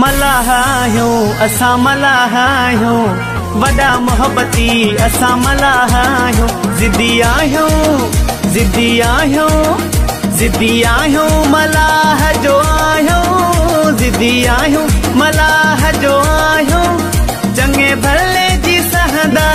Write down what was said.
मलाह आहियूं असां मलाह मोहब्बती वॾा मलाह ज़िदी आहियूं ज़िदी मलाह जो मलाह जो भले जी सहदा